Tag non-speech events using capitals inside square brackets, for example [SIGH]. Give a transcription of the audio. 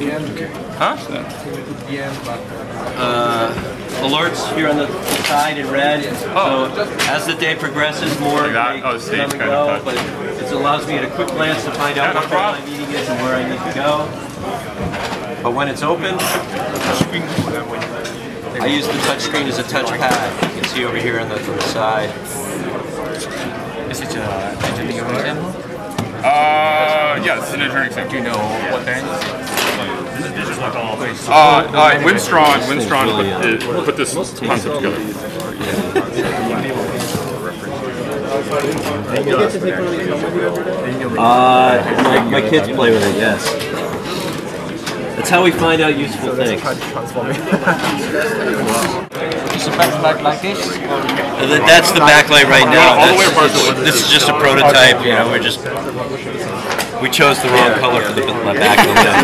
Huh? Uh, alerts here on the side in red. Oh. So as the day progresses, more Like that? Oh, the stage kind of go, touch. but it allows me at a quick glance to find out Yeah, what my meeting is and where I need to go. But when it's open, I use the touch screen as a touchpad. You can see over here on the, the side. Is it uh, exam? Uh, yeah, it's an engineering exam. Do you know what band? Uh, uh, Wistron, Wistron put, it, put this concept together. Uh, my, my kids play with it, yes. That's how we find out useful things. [LAUGHS] just a backlight like this? That's the backlight right now. That's, this is just a prototype. You know, we're just we chose the wrong color for the backlight.